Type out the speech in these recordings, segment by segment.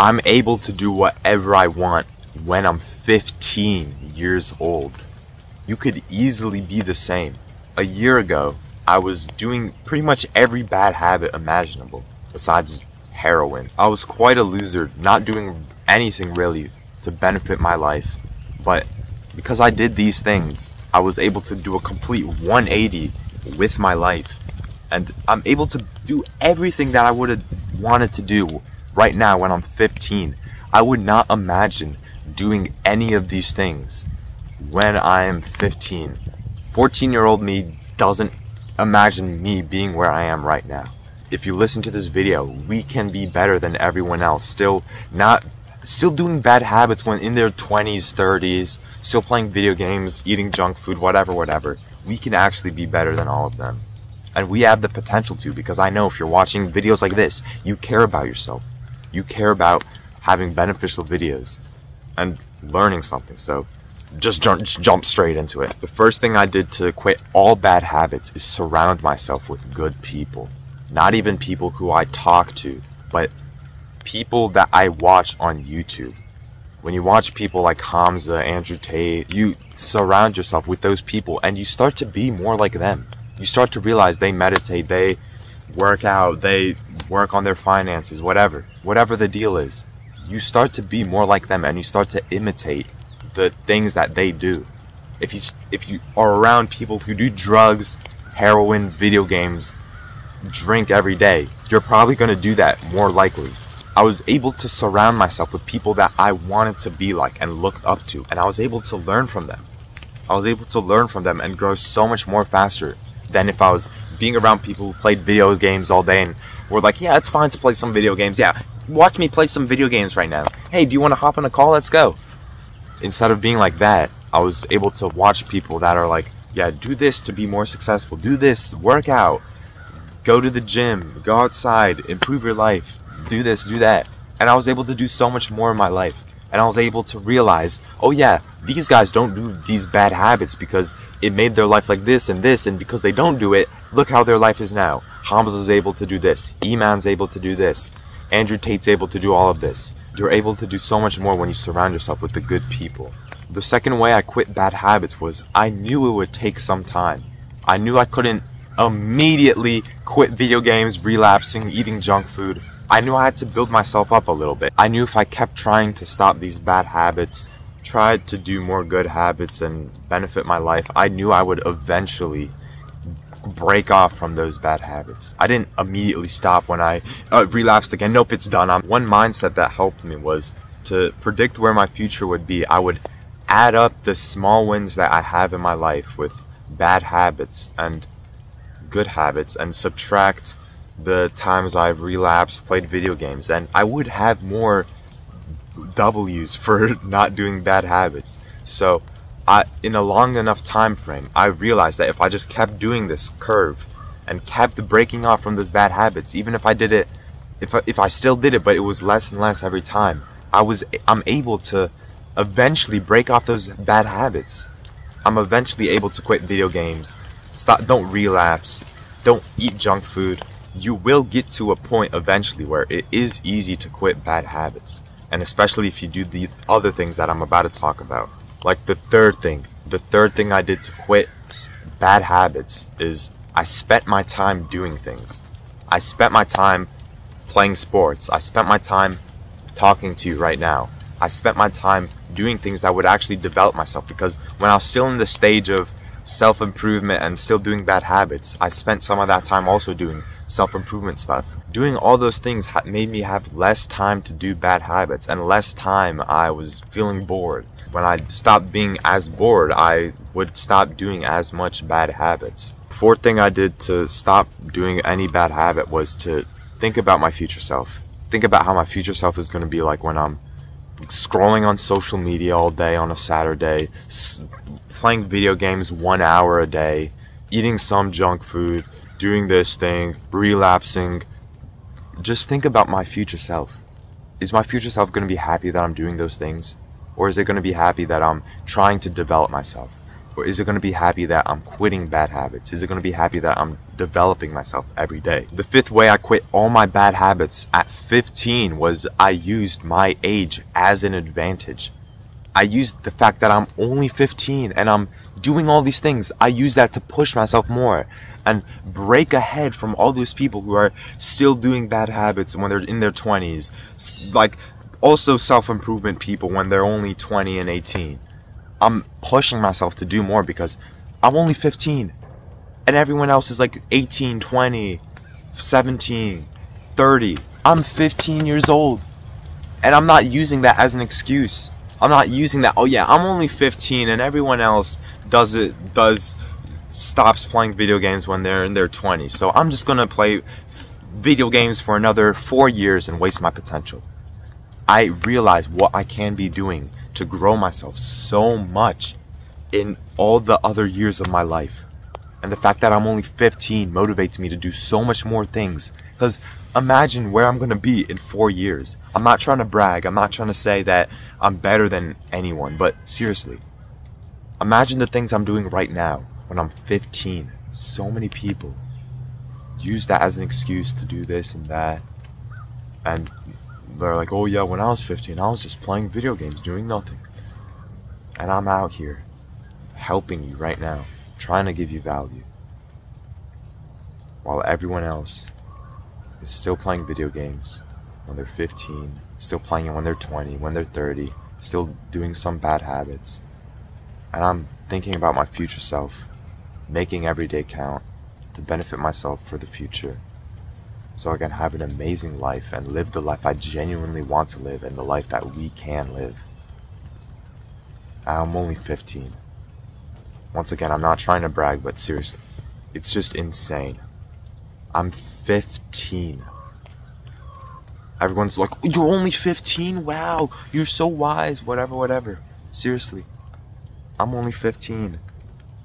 I'm able to do whatever I want when I'm 15 years old. You could easily be the same. A year ago, I was doing pretty much every bad habit imaginable, besides heroin. I was quite a loser, not doing anything really to benefit my life. But because I did these things, I was able to do a complete 180 with my life. And I'm able to do everything that I would have wanted to do right now when I'm 15. I would not imagine doing any of these things when I am 15. 14 year old me doesn't imagine me being where I am right now. If you listen to this video, we can be better than everyone else. Still not still doing bad habits when in their 20s, 30s, still playing video games, eating junk food, whatever, whatever. We can actually be better than all of them. And we have the potential to because I know if you're watching videos like this, you care about yourself. You care about having beneficial videos and learning something. So just jump, just jump straight into it. The first thing I did to quit all bad habits is surround myself with good people. Not even people who I talk to, but people that I watch on YouTube. When you watch people like Hamza, Andrew Tate, you surround yourself with those people and you start to be more like them. You start to realize they meditate, they work out, they work on their finances, whatever. Whatever the deal is. You start to be more like them and you start to imitate the things that they do. If you if you are around people who do drugs, heroin, video games, drink every day, you're probably going to do that more likely. I was able to surround myself with people that I wanted to be like and looked up to, and I was able to learn from them. I was able to learn from them and grow so much more faster than if I was being around people who played video games all day and were like, yeah, it's fine to play some video games. Yeah, watch me play some video games right now. Hey, do you want to hop on a call? Let's go instead of being like that, I was able to watch people that are like, yeah, do this to be more successful. Do this, work out, go to the gym, go outside, improve your life, do this, do that. And I was able to do so much more in my life. And I was able to realize, oh yeah, these guys don't do these bad habits because it made their life like this and this, and because they don't do it, look how their life is now. Hamza's able to do this, Iman's able to do this, Andrew Tate's able to do all of this. You're able to do so much more when you surround yourself with the good people. The second way I quit bad habits was I knew it would take some time. I knew I couldn't immediately quit video games, relapsing, eating junk food. I knew I had to build myself up a little bit. I knew if I kept trying to stop these bad habits, tried to do more good habits and benefit my life, I knew I would eventually break off from those bad habits. I didn't immediately stop when I uh, relapsed again. Nope, it's done. I'm, one mindset that helped me was to predict where my future would be. I would add up the small wins that I have in my life with bad habits and good habits and subtract the times I've relapsed, played video games, and I would have more W's for not doing bad habits. So I, in a long enough time frame, I realized that if I just kept doing this curve and kept breaking off from those bad habits, even if I did it, if I, if I still did it, but it was less and less every time, I was I'm able to eventually break off those bad habits. I'm eventually able to quit video games. Stop. Don't relapse. Don't eat junk food. You will get to a point eventually where it is easy to quit bad habits, and especially if you do the other things that I'm about to talk about. Like the third thing, the third thing I did to quit bad habits is I spent my time doing things. I spent my time playing sports. I spent my time talking to you right now. I spent my time doing things that would actually develop myself because when I was still in the stage of self improvement and still doing bad habits, I spent some of that time also doing self improvement stuff. Doing all those things made me have less time to do bad habits and less time I was feeling bored when I stopped being as bored, I would stop doing as much bad habits. Fourth thing I did to stop doing any bad habit was to think about my future self. Think about how my future self is going to be like when I'm scrolling on social media all day on a Saturday, playing video games one hour a day, eating some junk food, doing this thing, relapsing. Just think about my future self. Is my future self going to be happy that I'm doing those things? Or is it going to be happy that I'm trying to develop myself? Or is it going to be happy that I'm quitting bad habits? Is it going to be happy that I'm developing myself every day? The fifth way I quit all my bad habits at 15 was I used my age as an advantage. I used the fact that I'm only 15 and I'm doing all these things. I use that to push myself more and break ahead from all those people who are still doing bad habits when they're in their 20s. Like also self-improvement people when they're only 20 and 18. I'm pushing myself to do more because I'm only 15 and everyone else is like 18, 20, 17, 30. I'm 15 years old and I'm not using that as an excuse. I'm not using that. Oh yeah, I'm only 15 and everyone else does it does stops playing video games when they're in their 20s. So I'm just to play video games for another 4 years and waste my potential. I realize what I can be doing to grow myself so much in all the other years of my life. And the fact that I'm only 15 motivates me to do so much more things. Because imagine where I'm going to be in four years. I'm not trying to brag. I'm not trying to say that I'm better than anyone. But seriously, imagine the things I'm doing right now when I'm 15. So many people use that as an excuse to do this and that. And they're like, oh yeah, when I was 15, I was just playing video games, doing nothing. And I'm out here helping you right now, trying to give you value. While everyone else is still playing video games when they're 15, still playing it when they're 20, when they're 30, still doing some bad habits. And I'm thinking about my future self, making every day count to benefit myself for the future so I can have an amazing life and live the life I genuinely want to live and the life that we can live. I'm only 15. Once again, I'm not trying to brag, but seriously, it's just insane. I'm 15. Everyone's like, You're only 15? Wow, you're so wise, whatever, whatever. Seriously, I'm only 15.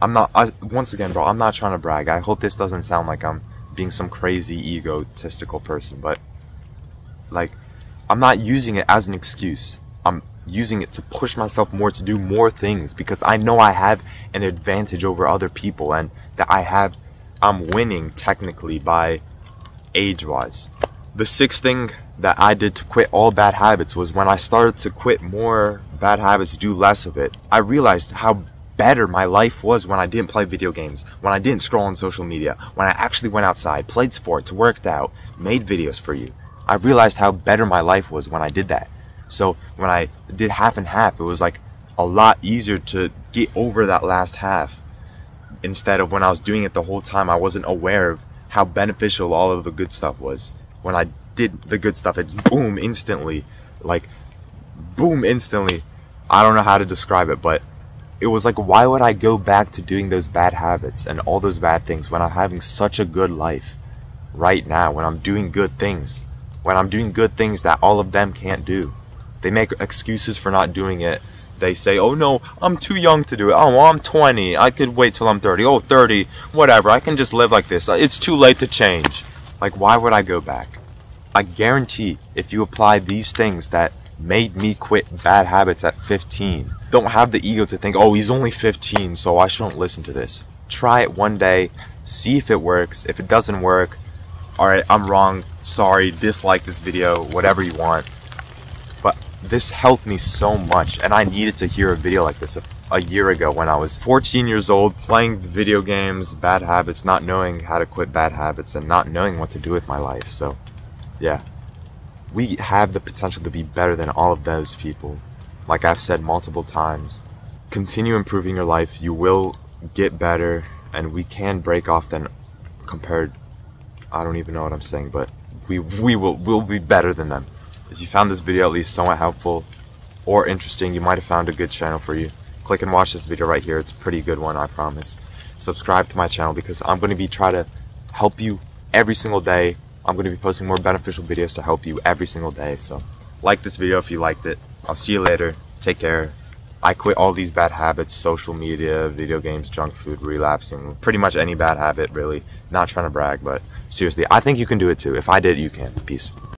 I'm not, I, once again, bro, I'm not trying to brag. I hope this doesn't sound like I'm being some crazy egotistical person, but like I'm not using it as an excuse. I'm using it to push myself more to do more things because I know I have an advantage over other people and that I have I'm winning technically by age wise. The sixth thing that I did to quit all bad habits was when I started to quit more bad habits, do less of it. I realized how better my life was when I didn't play video games, when I didn't scroll on social media, when I actually went outside, played sports, worked out, made videos for you. I realized how better my life was when I did that. So when I did half and half, it was like a lot easier to get over that last half. Instead of when I was doing it the whole time, I wasn't aware of how beneficial all of the good stuff was. When I did the good stuff, it boom instantly, like boom instantly. I don't know how to describe it, but it was like, why would I go back to doing those bad habits and all those bad things when I'm having such a good life right now, when I'm doing good things, when I'm doing good things that all of them can't do? They make excuses for not doing it. They say, oh no, I'm too young to do it. Oh, well, I'm 20. I could wait till I'm 30. Oh, 30. Whatever. I can just live like this. It's too late to change. Like, why would I go back? I guarantee if you apply these things that made me quit bad habits at 15. Don't have the ego to think, oh, he's only 15, so I shouldn't listen to this. Try it one day, see if it works. If it doesn't work, alright, I'm wrong, sorry, dislike this video, whatever you want. But this helped me so much, and I needed to hear a video like this a, a year ago when I was 14 years old, playing video games, bad habits, not knowing how to quit bad habits, and not knowing what to do with my life. So, yeah we have the potential to be better than all of those people. Like I've said multiple times, continue improving your life. You will get better, and we can break off then compared. I don't even know what I'm saying, but we we will will be better than them. If you found this video at least somewhat helpful or interesting, you might have found a good channel for you. Click and watch this video right here. It's a pretty good one, I promise. Subscribe to my channel because I'm going to be trying to help you every single day I'm going to be posting more beneficial videos to help you every single day. So like this video if you liked it. I'll see you later. Take care. I quit all these bad habits, social media, video games, junk food, relapsing, pretty much any bad habit really. Not trying to brag, but seriously, I think you can do it too. If I did, you can. Peace.